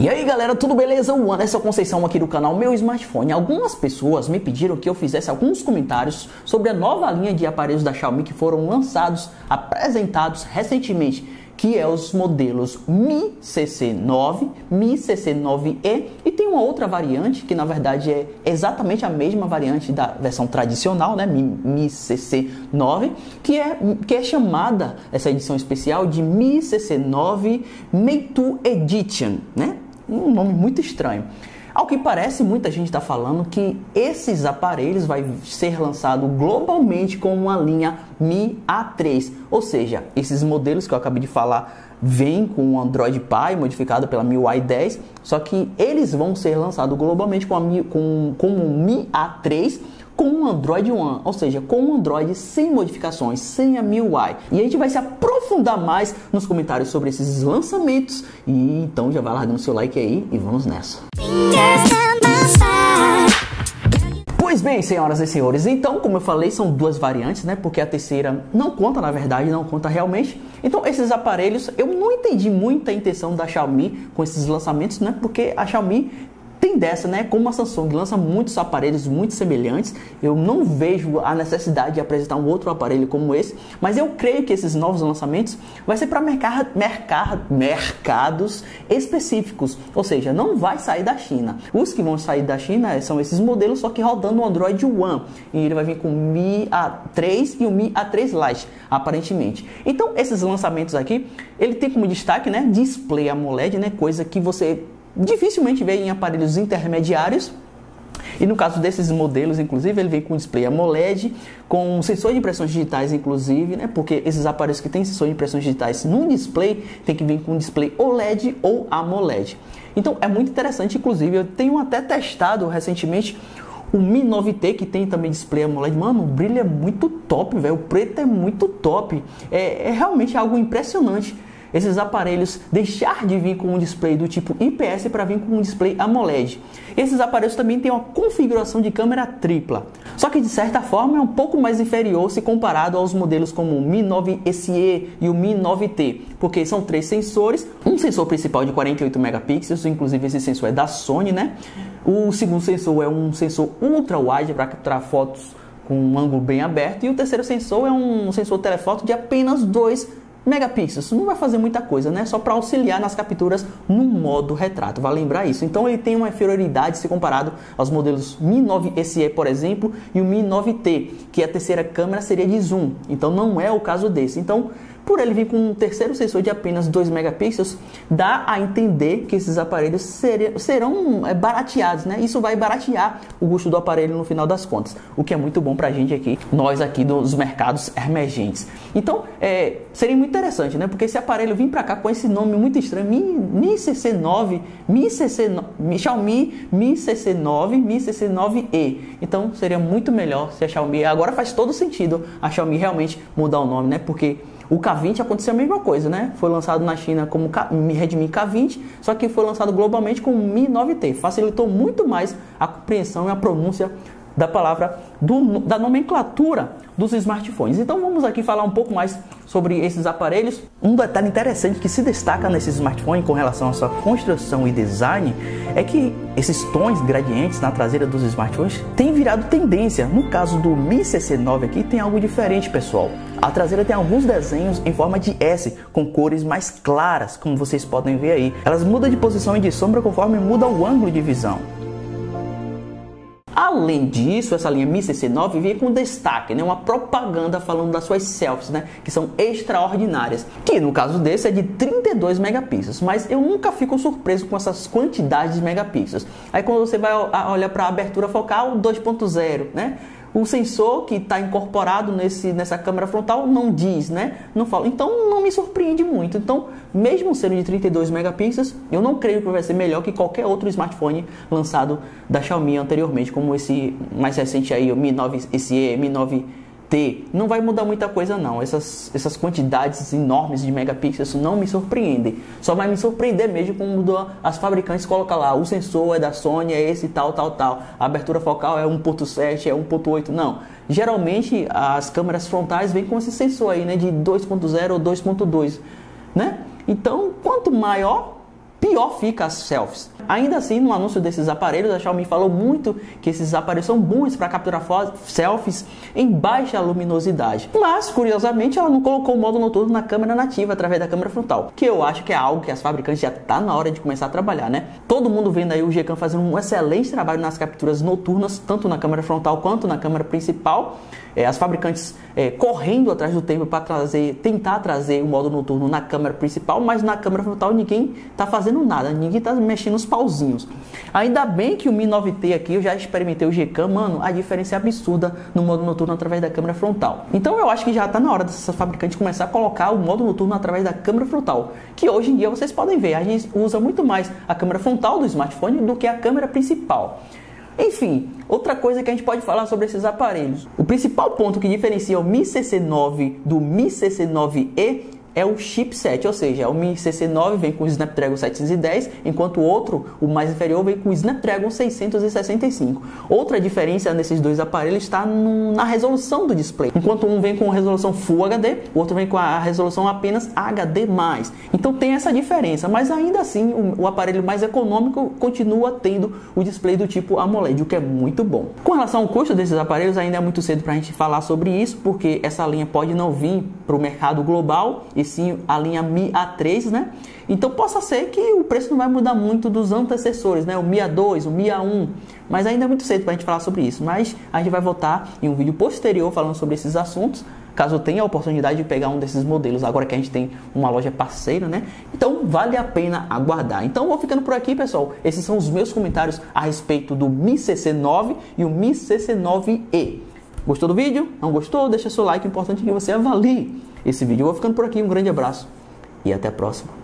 E aí galera, tudo beleza? O Anderson Conceição aqui do canal Meu Smartphone. Algumas pessoas me pediram que eu fizesse alguns comentários sobre a nova linha de aparelhos da Xiaomi que foram lançados, apresentados recentemente, que é os modelos Mi CC9, Mi CC9e e tem uma outra variante que na verdade é exatamente a mesma variante da versão tradicional, né, Mi, Mi CC9, que é que é chamada essa edição especial de Mi CC9 Meitu Edition, né? Um nome muito estranho. Ao que parece, muita gente está falando que esses aparelhos vai ser lançado globalmente com uma linha Mi A3, ou seja, esses modelos que eu acabei de falar vêm com o Android Pie modificado pela MIUI 10, só que eles vão ser lançados globalmente com, a Mi, com, com o Mi A3 com o Android One, ou seja, com o Android sem modificações, sem a MIUI. E a gente vai se aprofundar mais nos comentários sobre esses lançamentos. E então já vai largando seu like aí e vamos nessa. Pois bem, senhoras e senhores, então, como eu falei, são duas variantes, né? Porque a terceira não conta, na verdade, não conta realmente. Então, esses aparelhos, eu não entendi muito a intenção da Xiaomi com esses lançamentos, né? Porque a Xiaomi tem dessa, né? Como a Samsung lança muitos aparelhos muito semelhantes, eu não vejo a necessidade de apresentar um outro aparelho como esse, mas eu creio que esses novos lançamentos vai ser para mercado, mercados específicos, ou seja, não vai sair da China. Os que vão sair da China são esses modelos, só que rodando o Android One, e ele vai vir com o Mi A3 e o Mi A3 Lite, aparentemente. Então, esses lançamentos aqui, ele tem como destaque, né, display AMOLED, né, coisa que você dificilmente vê em aparelhos intermediários. E no caso desses modelos, inclusive, ele vem com display AMOLED, com sensor de impressões digitais, inclusive, né? Porque esses aparelhos que têm sensor de impressões digitais no display tem que vir com display OLED ou AMOLED. Então é muito interessante, inclusive, eu tenho até testado recentemente o Mi 9T, que tem também display AMOLED, mano, o brilho é muito top, velho. O preto é muito top. É, é realmente algo impressionante esses aparelhos deixar de vir com um display do tipo IPS para vir com um display AMOLED. Esses aparelhos também têm uma configuração de câmera tripla, só que de certa forma é um pouco mais inferior se comparado aos modelos como o Mi 9 SE e o Mi 9T, porque são três sensores, um sensor principal de 48 megapixels, inclusive esse sensor é da Sony, né? O segundo sensor é um sensor ultra wide para capturar fotos com um ângulo bem aberto e o terceiro sensor é um sensor telefoto de apenas 2 megapixels. Não vai fazer muita coisa, né? Só para auxiliar nas capturas no modo retrato. Vai lembrar isso. Então ele tem uma inferioridade se comparado aos modelos Mi 9 SE, por exemplo, e o Mi 9T, que a terceira câmera seria de zoom. Então não é o caso desse. Então por ele vir com um terceiro sensor de apenas 2 megapixels, dá a entender que esses aparelhos serão é, barateados, né? Isso vai baratear o custo do aparelho no final das contas, o que é muito bom para gente aqui, nós aqui dos mercados emergentes. Então, é, seria muito interessante, né? Porque esse aparelho vir para cá com esse nome muito estranho, Mi, Mi CC9, Mi CC9, Mi, Xiaomi Mi CC9, Mi CC9e. Então, seria muito melhor se a Xiaomi, agora faz todo sentido a Xiaomi realmente mudar o nome, né? Porque o K20 aconteceu a mesma coisa, né? Foi lançado na China como Redmi K20, só que foi lançado globalmente como Mi 9T. Facilitou muito mais a compreensão e a pronúncia da palavra, do, da nomenclatura dos smartphones. Então vamos aqui falar um pouco mais sobre esses aparelhos. Um detalhe interessante que se destaca nesse smartphone com relação à sua construção e design é que esses tons gradientes na traseira dos smartphones têm virado tendência. No caso do Mi CC9 aqui tem algo diferente, pessoal. A traseira tem alguns desenhos em forma de S, com cores mais claras, como vocês podem ver aí. Elas mudam de posição e de sombra conforme muda o ângulo de visão. Além disso, essa linha Mi CC9 vem com destaque, né? uma propaganda falando das suas selfies, né? que são extraordinárias, que no caso desse é de 32 megapixels, mas eu nunca fico surpreso com essas quantidades de megapixels. Aí quando você vai olhar para a abertura focal 2.0, né? O sensor que está incorporado nesse, nessa câmera frontal não diz, né? Não fala. Então não me surpreende muito. Então, mesmo sendo de 32 megapixels, eu não creio que vai ser melhor que qualquer outro smartphone lançado da Xiaomi anteriormente, como esse mais recente aí, o Mi 9 SE, Mi 9 ter, não vai mudar muita coisa não. Essas, essas quantidades enormes de megapixels não me surpreendem. Só vai me surpreender mesmo quando as fabricantes colocam lá, o sensor é da Sony, é esse tal, tal, tal. A abertura focal é 1.7, é 1.8, não. Geralmente as câmeras frontais vêm com esse sensor aí, né, de 2.0 ou 2.2, né? Então, quanto maior pior fica as selfies. Ainda assim, no anúncio desses aparelhos, a Xiaomi falou muito que esses aparelhos são bons para capturar selfies em baixa luminosidade. Mas, curiosamente, ela não colocou o modo noturno na câmera nativa através da câmera frontal, que eu acho que é algo que as fabricantes já tá na hora de começar a trabalhar, né? Todo mundo vendo aí o Gcam fazendo um excelente trabalho nas capturas noturnas, tanto na câmera frontal quanto na câmera principal é, as fabricantes é, correndo atrás do tempo para trazer, tentar trazer o modo noturno na câmera principal, mas na câmera frontal ninguém está fazendo nada, ninguém está mexendo os pauzinhos. Ainda bem que o Mi 9T aqui eu já experimentei o Gcam, mano, a diferença é absurda no modo noturno através da câmera frontal. Então eu acho que já está na hora dessas fabricantes começar a colocar o modo noturno através da câmera frontal, que hoje em dia vocês podem ver, a gente usa muito mais a câmera frontal do smartphone do que a câmera principal. Enfim, outra coisa que a gente pode falar sobre esses aparelhos. O principal ponto que diferencia o Mi CC9 do Mi CC9e é o chipset, ou seja, o Mi CC9 vem com o Snapdragon 710, enquanto o outro, o mais inferior, vem com o Snapdragon 665. Outra diferença nesses dois aparelhos está na resolução do display. Enquanto um vem com resolução Full HD, o outro vem com a resolução apenas HD+. Então tem essa diferença, mas ainda assim o, o aparelho mais econômico continua tendo o display do tipo AMOLED, o que é muito bom. Com relação ao custo desses aparelhos, ainda é muito cedo para a gente falar sobre isso, porque essa linha pode não vir para o mercado global e sim a linha Mi A3, né? Então possa ser que o preço não vai mudar muito dos antecessores, né? O Mi A2, o Mi A1, mas ainda é muito cedo para a gente falar sobre isso. Mas a gente vai voltar em um vídeo posterior falando sobre esses assuntos, caso tenha a oportunidade de pegar um desses modelos, agora que a gente tem uma loja parceira, né? Então vale a pena aguardar. Então vou ficando por aqui, pessoal. Esses são os meus comentários a respeito do Mi CC9 e o Mi CC9e. Gostou do vídeo? Não gostou? Deixa seu like, é importante que você avalie esse vídeo. Eu vou ficando por aqui, um grande abraço e até a próxima.